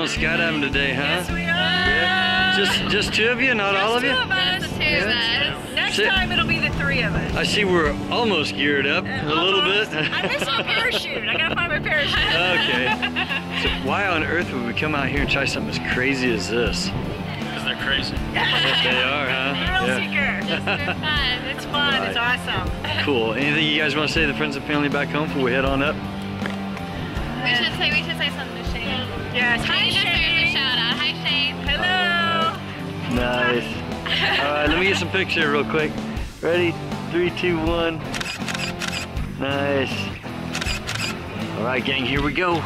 skydiving today, huh? Yes, we are. Yeah. Just just two of you, not all of you? two of us. Just the two of us. Next Sit. time it'll be the three of us. I see we're almost geared up uh, a little bit. I missed my parachute. I gotta find my parachute. okay. So why on earth would we come out here and try something as crazy as this? Because they're crazy. They are, huh? Thrill seeker. Just for fun. It's fun. It's awesome. Cool. Anything you guys want to say to the friends and family back home before we head on up? We should say we should say something to Shane. Yes. He Hi, Shane. shout out. Hi Shane. Hello. Nice. All right, let me get some picture real quick. Ready? Three, two, one. Nice. All right, gang, here we go.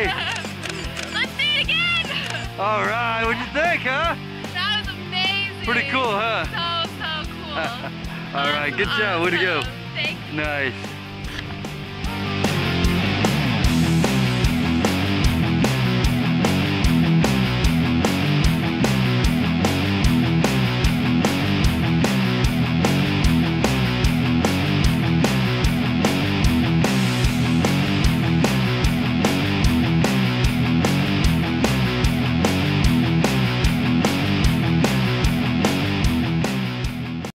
Hey, Let's do it again. all right. What'd you think, huh? That was amazing. Pretty cool, huh? So so cool. All right, good job. Way to go. Awesome. Thank you. Nice.